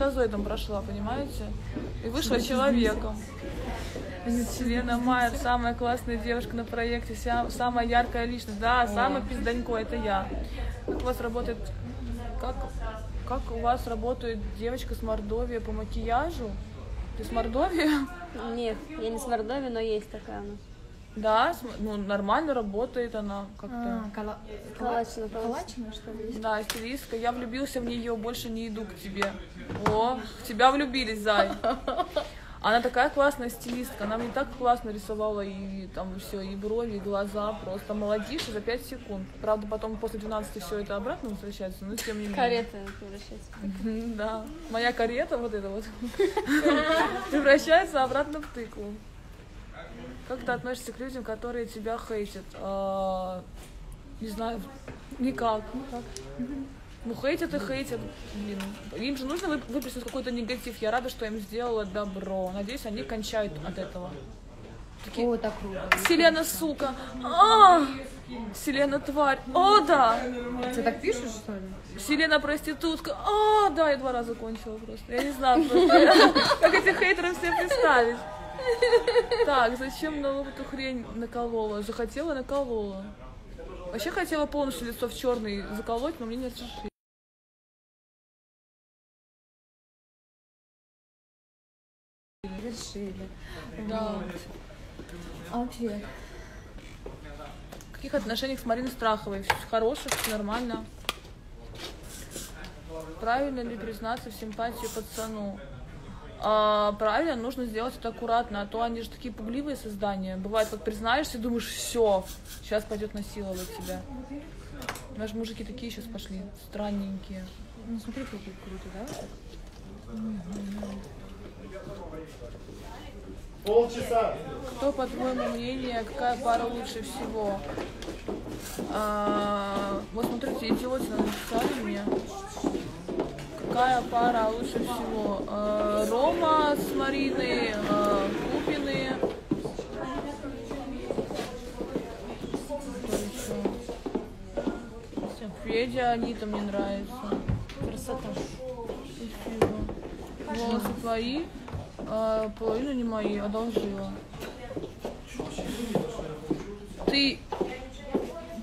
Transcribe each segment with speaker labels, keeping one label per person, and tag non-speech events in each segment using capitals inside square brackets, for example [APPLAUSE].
Speaker 1: сперматозоидом прошла, понимаете? И вышла человеком. Селена Майер, самая классная девушка на проекте, вся- самая яркая личность. Да, самый пизданько, это я. Как у вас работает, как, как у вас работает девочка с Мордовии по макияжу? Ты с Мордовии?
Speaker 2: Нет, я не с Мордовии, но есть такая у нас.
Speaker 1: Да, ну нормально работает она как-то.
Speaker 3: А, кала-
Speaker 2: Калачина,
Speaker 3: Калачина, что ли?
Speaker 1: Да, стилистка. Я влюбился в нее, больше не иду к тебе. О, в тебя влюбились, Зай. [LAUGHS] Она такая классная стилистка, она мне так классно рисовала и там все, и брови, и глаза, просто молодишь за 5 секунд. Правда, потом после 12 все это обратно возвращается, но тем не менее.
Speaker 2: Карета превращается.
Speaker 1: Мгм, [LAUGHS] Да, моя карета, вот эта вот, [LAUGHS] превращается обратно в тыкву. Как ты относишься к людям, которые тебя хейтят? А, Не знаю, никак. Ну, хейтят и хейтят, блин. Им же нужно вып- выплеснуть какой-то негатив. Я рада, что им сделала добро. Надеюсь, они кончают от этого. Такие,
Speaker 3: О, так круто.
Speaker 1: Селена, сука! А! Селена, тварь! О, да!
Speaker 3: Ты так пишешь, что ли?
Speaker 1: Селена проститутка. А, да, я два раза кончила просто. Я не знаю [LAUGHS] как этих хейтеров себе представить. Так, зачем на лоб эту хрень наколола? Захотела, наколола. Вообще хотела полностью лицо в черный заколоть, но мне не разрешили.
Speaker 3: Решили.
Speaker 1: Да.
Speaker 3: А вообще,
Speaker 1: В каких отношениях с Мариной Страховой? Хороших, все нормально. Правильно ли признаться в симпатии пацану? А, правильно, нужно сделать это аккуратно, а то они же такие пугливые создания. Бывает, как признаешься и думаешь, все, сейчас пойдет насиловать тебя. Наши мужики такие сейчас пошли, странненькие.
Speaker 3: ну смотри, как круто, да?
Speaker 4: Полчаса.
Speaker 1: Кто, по твоему мнению, какая пара лучше всего? А, вот смотрите, идиотина написали мне. Какая пара лучше всего? А, Рома с Мариной, а, Купины. Федя, Анита мне нравится.
Speaker 3: Красота.
Speaker 1: Спасибо. Волосы твои, а половину не мои, одолжила. Ты,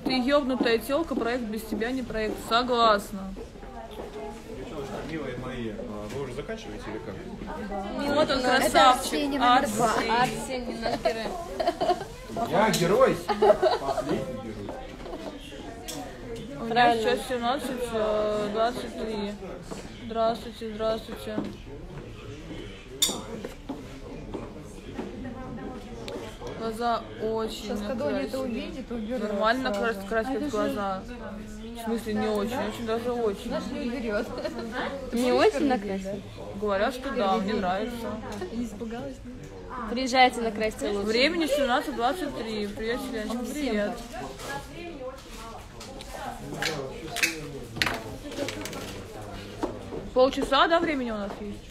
Speaker 1: ты ёбнутая телка, проект без тебя не проект. Согласна.
Speaker 4: Милые мои, а вы уже заканчиваете или как?
Speaker 1: Вот он красавчик.
Speaker 3: Арсений.
Speaker 1: Арсений.
Speaker 2: Арсений наш герой.
Speaker 4: Я герой. Последний герой.
Speaker 1: У меня сейчас 17, э, 23. Здравствуйте, здравствуйте. Глаза очень
Speaker 3: Сейчас, когда он это увидит, уберет
Speaker 1: Нормально красить, красить глаза. В смысле, не очень, очень даже очень.
Speaker 3: Наш не уберет.
Speaker 2: Не очень накрасить.
Speaker 1: Говорят, что да, мне нравится.
Speaker 3: Не испугалась?
Speaker 2: Приезжайте накрасьте лучше.
Speaker 1: Времени 17.23. Привет, Селянчик, привет. Полчаса, да, времени у нас есть?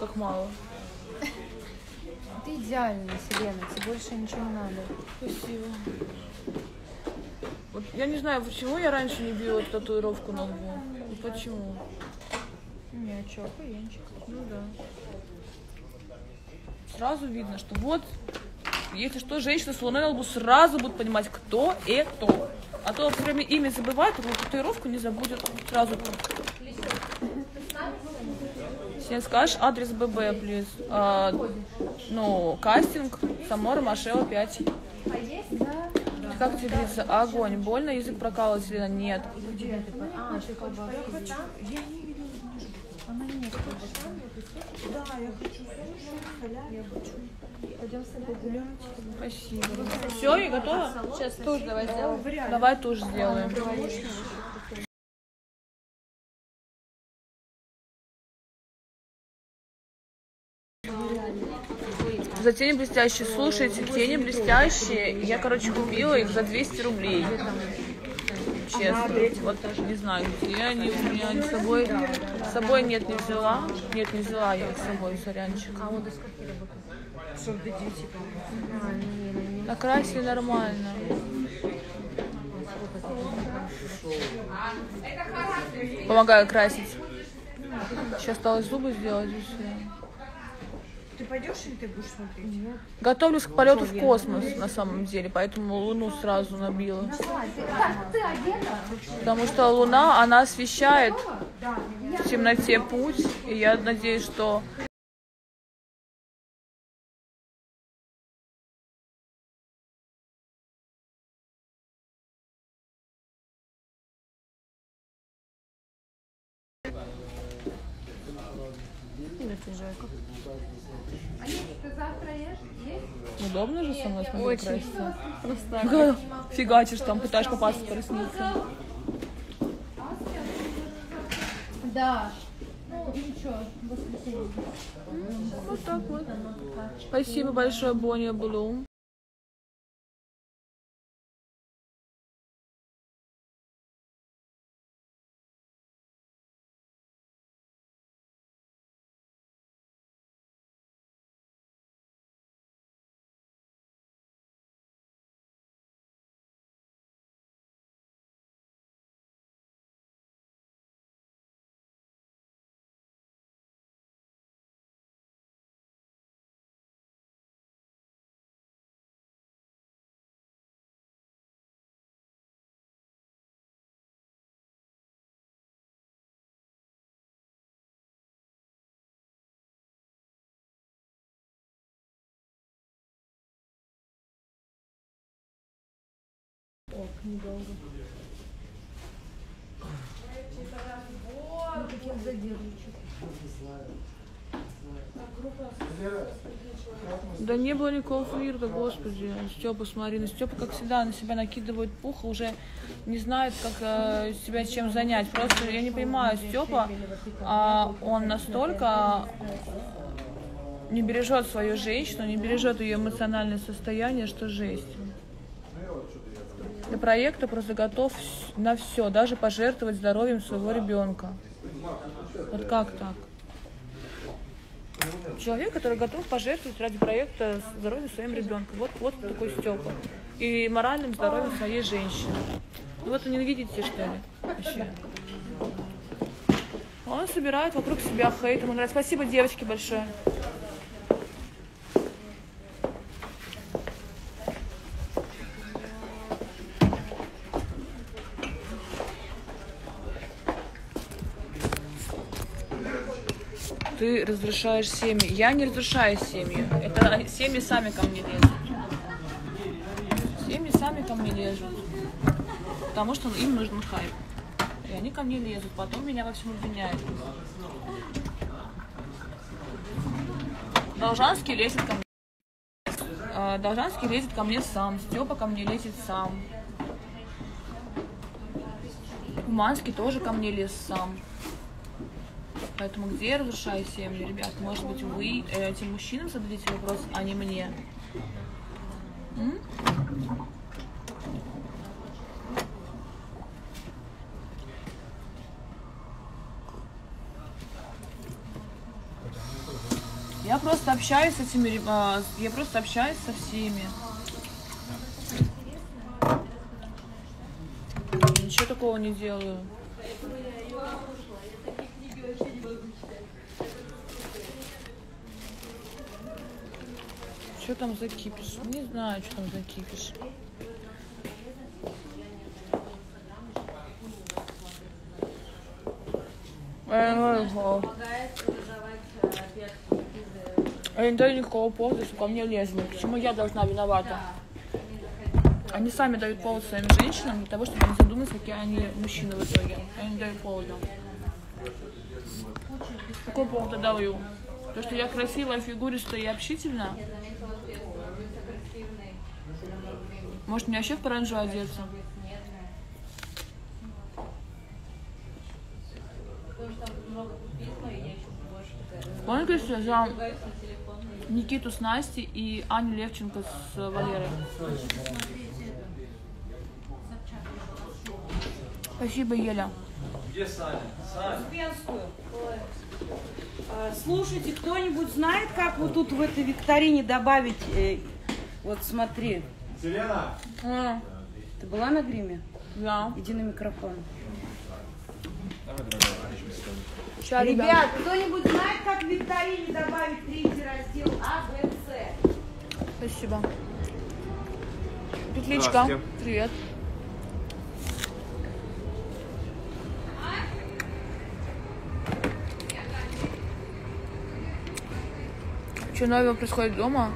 Speaker 1: Как мало.
Speaker 3: Ты идеальная, Селена, тебе больше ничего не надо.
Speaker 1: Спасибо. Вот я не знаю, почему я раньше не била татуировку на лбу. И почему?
Speaker 3: Не, чё, охуенчик.
Speaker 1: Ну да. Сразу видно, что вот, если что, женщина с луной на лбу сразу будут понимать, кто это. А то все время имя забывают, а татуировку не забудет сразу. Если скажешь адрес ББ, плиз. А, ну, кастинг, Самора Машева 5. Как тебе говорится, огонь, больно, язык прокалывать или нет?
Speaker 3: Она нет колбаски. Пойдем с тобой гулять.
Speaker 1: Спасибо. Все, я готова?
Speaker 2: Сейчас тоже давай сделаем.
Speaker 1: Давай тоже сделаем. За тени блестящие. Слушайте, тени блестящие. Я, короче, купила их за 200 рублей. Честно. Вот не знаю, где они у меня. С собой, с собой нет, не взяла. Нет, не взяла я их с собой, сорянчик.
Speaker 3: А он до скольки работает? Чтобы до 9, по-моему.
Speaker 1: Накрасили нормально. Помогаю красить. Еще осталось зубы сделать все.
Speaker 5: Ты пойдешь или ты будешь смотреть?
Speaker 1: Готовлюсь к полету в космос на самом деле, поэтому Луну сразу набила. Потому что Луна, она освещает в темноте путь, и я надеюсь, что
Speaker 3: Ты завтра ешь? Есть?
Speaker 1: удобно же со мной с мной краситься.
Speaker 2: Просто
Speaker 1: Фига- Фигачишь там, пытаешься попасть по ресницам.
Speaker 3: Да. Ну, ничего, в воскресенье.
Speaker 1: Вот так вот. Спасибо большое, Боня Блум. Да не было никакого флирта, господи. Степа, смотри, ну Степа, как всегда, на себя накидывает пуха, уже не знает, как э, себя чем занять. Просто я не понимаю, Степа, а, он настолько не бережет свою женщину, не бережет ее эмоциональное состояние, что жесть. Для проекта просто готов на все, даже пожертвовать здоровьем своего ребенка. Вот как так? Человек, который готов пожертвовать ради проекта здоровьем своим ребенком. Вот, вот такой Степа. И моральным здоровьем своей женщины. Ну вот вы не видите, что ли? Вообще. Он собирает вокруг себя хейт. Ему нравится. Спасибо, девочки, большое. Ты разрушаешь семьи. Я не разрушаю семьи. Это семьи сами ко мне лезут. Семьи сами ко мне лезут. Потому что им нужен хайп. И они ко мне лезут. Потом меня во всем обвиняют. Должанский лезет ко мне. А, Должанский лезет ко мне сам. Степа ко мне лезет сам. Уманский тоже ко мне лез сам. Поэтому где я разрушаю семьи, ребят? Может быть, вы э, этим мужчинам зададите вопрос, а не мне? М? Я просто общаюсь с этими, а, я просто общаюсь со всеми. Ничего такого не делаю. Что там за кипиш? Не знаю, что там за кипиш. Я не даю никакого повода, ко мне лезли. Почему я должна виновата? Они сами дают повод своим женщинам для того, чтобы они задумались, какие они мужчины в итоге. Я не даю повода. Какой повод я даю? То, что я красивая, фигуристая и общительная? Может, мне вообще в паранжу одеться? Помните, если я за Никиту с Настей и Аню Левченко с Валерой? Спасибо, Еля.
Speaker 5: Успенскую. А, Слушайте, кто-нибудь знает, как вот тут в этой викторине добавить... э, вот смотри,
Speaker 4: Селена!
Speaker 1: А,
Speaker 5: ты была на гриме?
Speaker 1: да.
Speaker 5: Иди на микрофон.
Speaker 4: Давай, дорогая, еще
Speaker 1: Ща, ребят.
Speaker 5: Кто-нибудь знает, как в викторине добавить третий раздел А, Б, С?
Speaker 1: Спасибо. Петличка. Привет. Что нового происходит дома?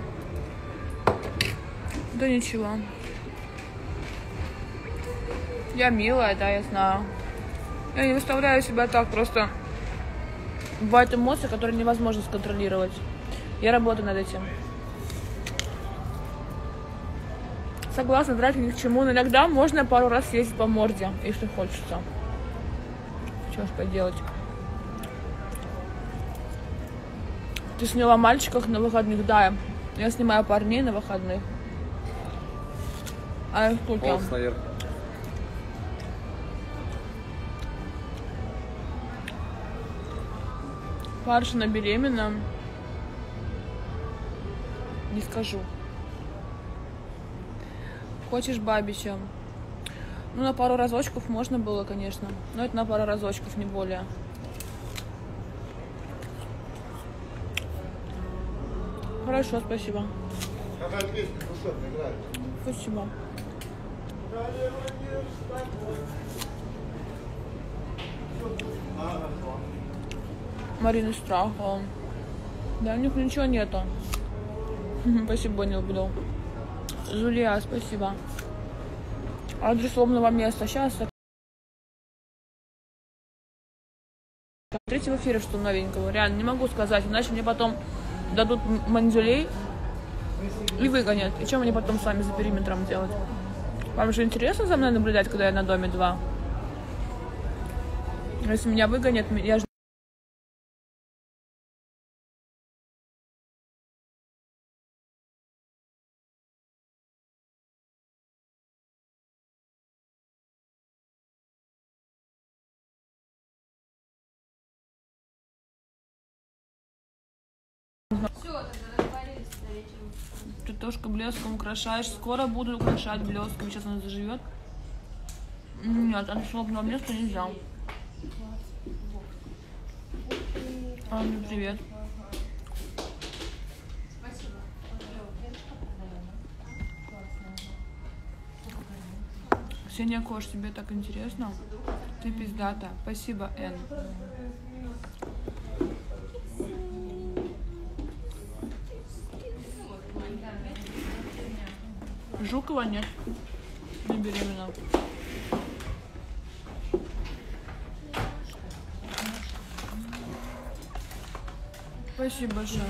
Speaker 1: Да ничего. Я милая, да, я знаю. Я не выставляю себя так, просто бывают эмоции, которые невозможно сконтролировать. Я работаю над этим. Согласна, драть ни к чему, но иногда можно пару раз съездить по морде, если хочется. Что ж поделать. Ты сняла мальчиков на выходных? Да, я снимаю парней на выходных. А их сколько?
Speaker 4: Полз наверх.
Speaker 1: Паршина беременна. Не скажу. Хочешь бабича? Ну, на пару разочков можно было, конечно. Но это на пару разочков, не более. Хорошо, спасибо. Спасибо. Марина Страхова. Да, у них ничего нету. [LAUGHS] Спасибо, не люблю. Жулия, спасибо. Адрес лобного места. Сейчас. Третьего эфира, что новенького. Реально, не могу сказать. Иначе мне потом дадут м- мандюлей и выгонят. И что мне потом с вами за периметром делать? Вам же интересно за мной наблюдать, когда я на доме 2? Если меня выгонят, я же Картошка блеском украшаешь. Скоро буду украшать блеском. Сейчас она заживет. Нет, а на лобного места нельзя. А, ну, привет. Ксения Кош, тебе так интересно? Ты пиздата. Спасибо, Эн. Жукова нет. Не беременна. Спасибо большое.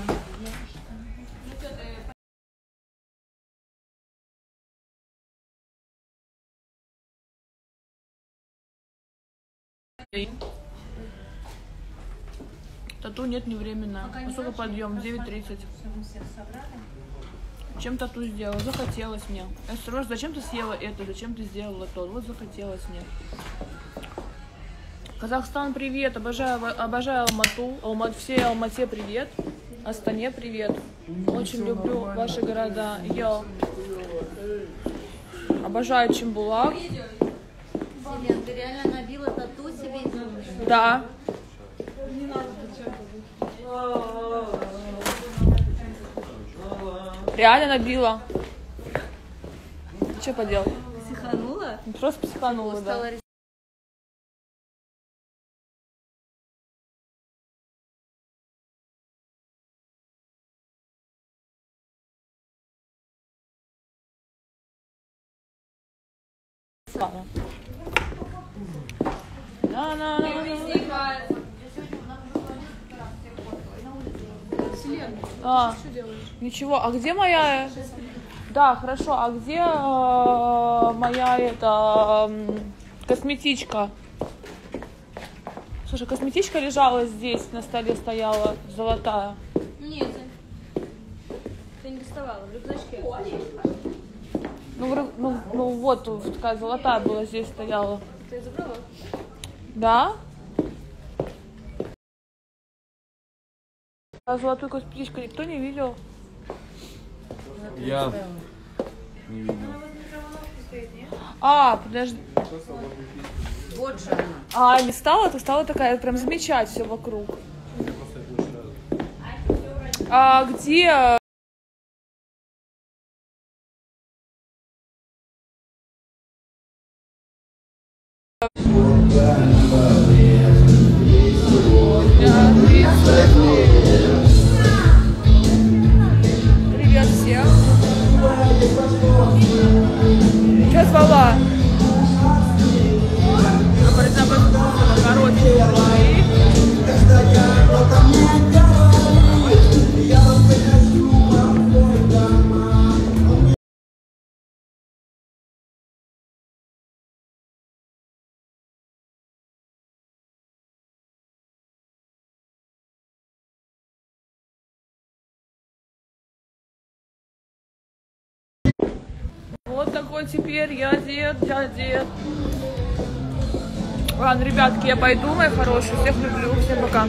Speaker 1: Тату нет, не временно. Сколько подъем? 9.30. Чем тату сделала? Захотелось мне. Я спрашиваю, зачем ты съела это, зачем ты сделала то? Вот захотелось мне. Казахстан, привет. Обожаю, обожаю Алмату. Алмат, всей Алмате привет. Астане привет. Очень люблю ваши города. Йо. Обожаю Чембулак.
Speaker 2: Селен, ты реально набила тату себе из
Speaker 1: Да. Реально набила. Что поделать?
Speaker 2: Психанула?
Speaker 1: Просто психанула, да. Ладно. На, на, на, на. А, ничего, а где моя... Да, хорошо, а где э, моя это м, косметичка? Слушай, косметичка лежала здесь, на столе стояла, золотая.
Speaker 2: Нет. Ты не доставала в рюкзачке.
Speaker 1: Ну, ну, ну вот, вот такая золотая была здесь стояла.
Speaker 2: Ты забрала?
Speaker 1: Да? А золотую косметичку никто не видел?
Speaker 4: Я не видел.
Speaker 1: А, подожди.
Speaker 2: Вот же она.
Speaker 1: А не стала, то стала такая прям замечать все вокруг. А где Вот такой теперь я дед, я дед. Ладно, ребятки, я пойду, мои хорошие. Всех люблю. Всем пока.